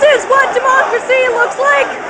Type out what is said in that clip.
This is what democracy looks like!